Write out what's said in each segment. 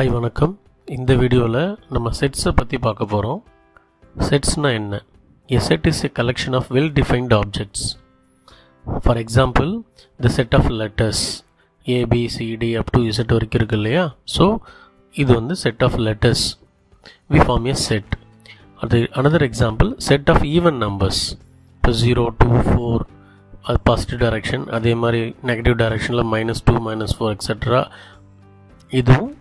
Hi வணக்கம் இந்த வீடியோவில் நம்ம செட்ஸை பற்றி பார்க்க போகிறோம் செட்ஸ்னால் என்ன a set is a collection of well defined objects for example the set of letters A B C D up to zed வரைக்கும் இருக்குது இல்லையா ஸோ இது வந்து set of letters we form a set அது another example set of even numbers இப்போ zero two four அது positive direction அதே மாதிரி நெகட்டிவ் டைரக்ஷனில் minus two minus four extra இதுவும்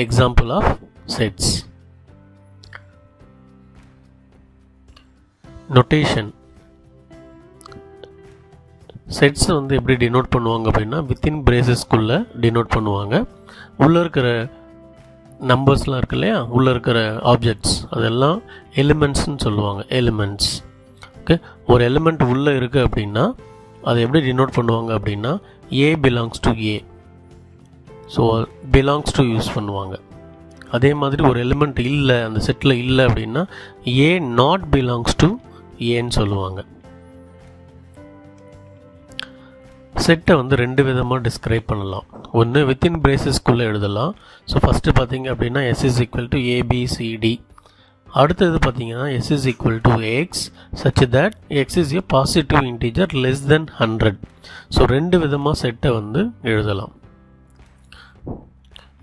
example of sets. Notation sets வந்து எப்படி டினோட் பண்ணுவாங்க அப்படின்னா வித்தின் பிரேசஸ்க்குள்ளே டினோட் பண்ணுவாங்க உள்ளே இருக்கிற நம்பர்ஸ்லாம் இருக்கு இல்லையா உள்ளே இருக்கிற ஆப்ஜெக்ட்ஸ் அதெல்லாம் எலிமெண்ட்ஸ்னு சொல்லுவாங்க எலிமெண்ட்ஸ் ஓகே ஒரு எலிமெண்ட் உள்ளே இருக்குது அப்படின்னா அதை எப்படி டினோட் பண்ணுவாங்க அப்படின்னா A belongs to A so belongs to use பண்ணுவாங்க அதே மாதிரி ஒரு எலிமெண்ட் இல்லை அந்த செட்டில் இல்லை அப்படின்னா ஏ நாட் பிலாங்ஸ் டு ஏன்னு சொல்லுவாங்க செட்டை வந்து ரெண்டு விதமாக டிஸ்கிரைப் பண்ணலாம் ஒன்று வித்தின் பிரேசஸ்க்குள்ளே எழுதலாம் ஸோ ஃபஸ்ட்டு பார்த்தீங்க அப்படின்னா S is equal to A B C D அடுத்தது பார்த்தீங்கன்னா S is equal to X such that X is a positive integer less than hundred so ரெண்டு விதமாக செட்டை வந்து எழுதலாம்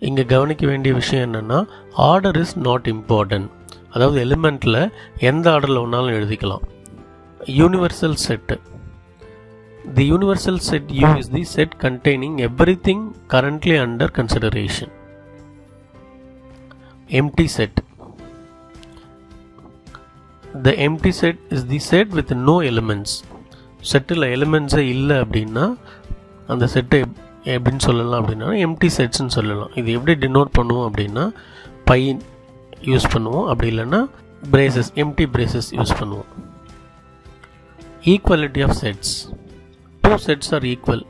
இங்கே கவனிக்க வேண்டிய விஷயம் என்னென்னா ஆர்டர் இஸ் நாட் இம்பார்ட்டன்ட் அதாவது எலிமெண்ட்டில் எந்த ஆர்டரில் ஒன்றாலும் எழுதிக்கலாம் universal set the universal set U is the set containing everything currently under consideration empty set the empty set is the set with no elements settle எலிமெண்ட்ஸே இல்லை அப்படின்னா அந்த செட்டை எப்படின்னு சொல்லலாம் அப்படின்னா எம்டி செட்ஸ்ன்னு சொல்லலாம் இது எப்படி டினோட் பண்ணுவோம் அப்படின்னா பை யூஸ் பண்ணுவோம் அப்படி இல்லைன்னா பிரேசஸ் எம்டி பிரேசஸ் யூஸ் பண்ணுவோம் equality of sets two sets are equal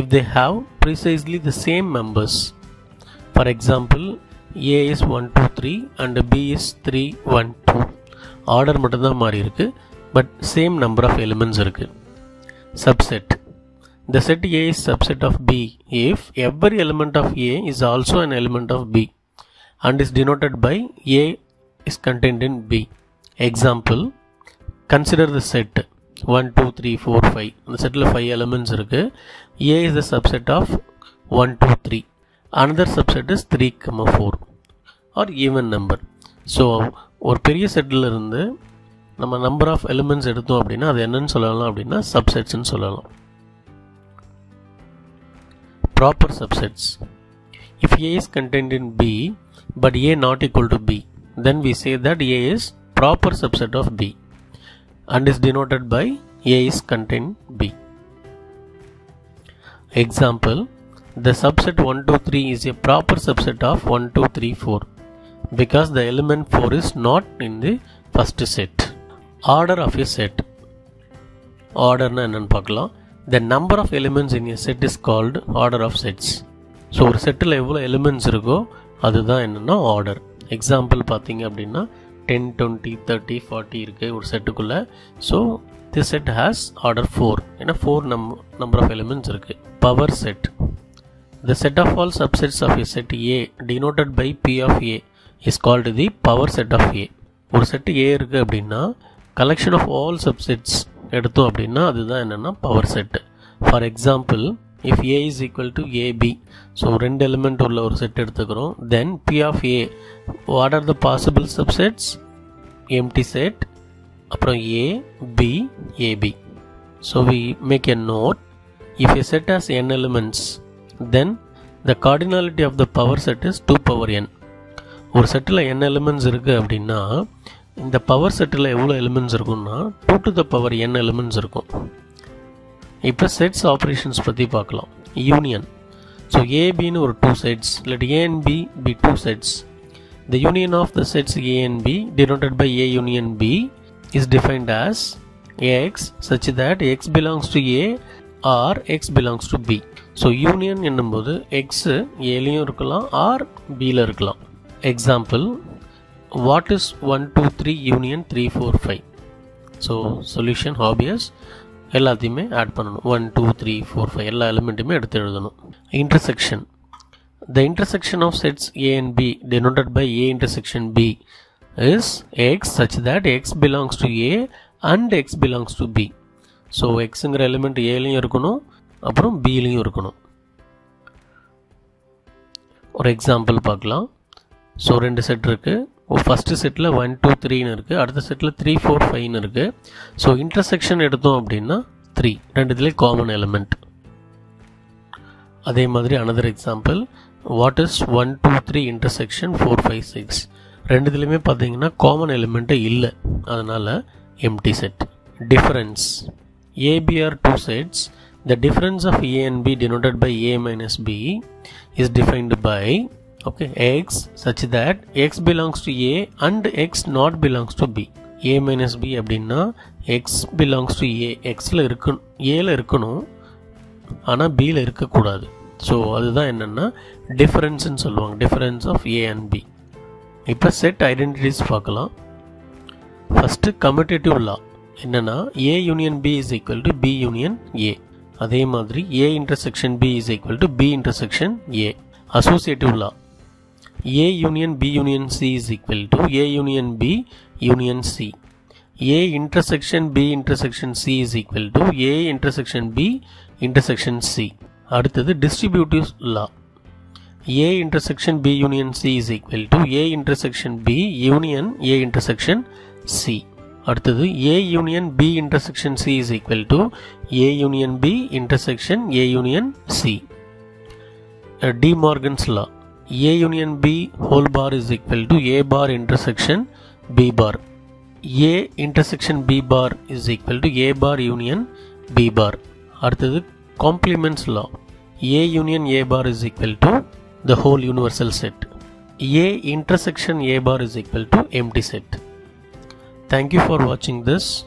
if they have precisely the same members for example A is one two three and B is three one two order மட்டும்தான் மாறி இருக்குது but same number of elements இருக்குது subset The set A is subset of B if every element of A is also an element of B and is denoted by A is contained in B. Example, consider the set 1, 2, 3, 4, 5. The set of 5 elements A is the subset of 1, 2, 3. Another subset is 3, 4 or even number. So ஒரு பெரிய settle இருந்து நம்ம number of elements எடுத்தோம் அப்படின்னா அது என்னன்னு சொல்லலாம் அப்படின்னா சப்செட்ஸ்ன்னு சொல்லலாம் proper subsets. If A is contained in B but A not equal to B, then we say that A is proper subset of B and is denoted by A is contained B. Example The subset 1 2 3 is a proper subset of 1 2 3 4 because the element 4 is not in the first set. Order of a set. ஆர்டர்னா என்னன்னு பார்க்கலாம் the number of elements in a set is called order of sets so ஒரு செட்டில் எவ்வளோ elements இருக்கோ அதுதான் என்னென்னா order example பார்த்தீங்க அப்படின்னா டென் டுவெண்ட்டி தேர்ட்டி ஃபார்ட்டி இருக்குது ஒரு செட்டுக்குள்ளே so the set has order four ஏன்னா ஃபோர் நம் நம்பர் ஆஃப் எலிமெண்ட்ஸ் இருக்குது power set the set of all subsets of a set A denoted by P of A is called the power set of A ஒரு set ஏ இருக்குது அப்படின்னா collection of all subsets எடுத்தோம் அப்படின்னா அதுதான் என்னென்னா power set for example if A is equal to AB so ரெண்டு element உள்ள ஒரு செட் எடுத்துக்கிறோம் then P of A what are the possible subsets empty set அப்புறம் A B AB so we make a note if A set has n elements then the cardinality of the power set is two power n ஒரு செட்டில் என் elements இருக்குது அப்படின்னா இந்த power செட்டில் எவ்வளோ elements இருக்கும்னா two to the power n elements இருக்கும் இப்போ செட்ஸ் ஆப்ரேஷன்ஸ் பற்றி பார்க்கலாம் யூனியன் ஸோ ஏபின்னு ஒரு two sets let A and B be two sets the union of the sets A and B denoted by A union B is defined as x such that x belongs to A or x belongs to B so union என்னும்போது x ஏலையும் இருக்கலாம் or பியில் இருக்கலாம் example what is one two three union three four five so solution habeas எல்லாத்தையுமே add பண்ணணும் one two three four five எல்லா எலிமெண்ட்டுமே எடுத்து எழுதணும் intersection the intersection of sets A and B denoted by A intersection B is x such that x belongs to A and x belongs to B so எக்ஸுங்கிற element ஏலையும் இருக்கணும் அப்புறம் பிலையும் இருக்கணும் ஒரு example பார்க்கலாம் ஸோ ரெண்டு செட் இருக்குது first settle one two த்ரீன்னு இருக்குது அடுத்த செட்டில் த்ரீ ஃபோர் ஃபைவ்னு இருக்குது ஸோ இன்டர்செக்ஷன் எடுத்தோம் அப்படின்னா த்ரீ இதுலேயும் காமன் எலிமெண்ட் அதே மாதிரி another example what is one two three intersection four five six ரெண்டுத்துலேயுமே பார்த்தீங்கன்னா காமன் எலிமெண்ட்டே இல்லை அதனால் empty set difference A B are two sets the difference of A and B denoted by A minus B is defined by okay x such that x belongs to a and x not belongs to b a minus b அப்படின்னா x belongs to a xல இருக்கணும் ஏல இருக்கணும் ஆனால் பியில் இருக்கக்கூடாது so அதுதான் என்னென்னா டிஃப்ரென்ஸ்ன்னு சொல்லுவாங்க difference of A and B இப்போ செட் ஐடென்டிட்டிஸ் பார்க்கலாம் ஃபஸ்ட்டு கமிட்டேட்டிவ் லா என்னென்னா A union B is equal to B union A அதே மாதிரி A intersection B is equal to B intersection A associative law A union B union C is equal to A union B union C. A intersection B intersection C is equal to A intersection B intersection C. அடுத்தது distributive law A intersection B union C is equal to A intersection B union A intersection C. அடுத்தது A union B intersection C is equal to A union B intersection A union C. De Morgan's law A union B whole bar is equal to A bar intersection B bar. A intersection B bar is equal to A bar union B bar. Arthadhu complements law. A union A bar is equal to the whole universal set. A intersection A bar is equal to empty set. Thank you for watching this.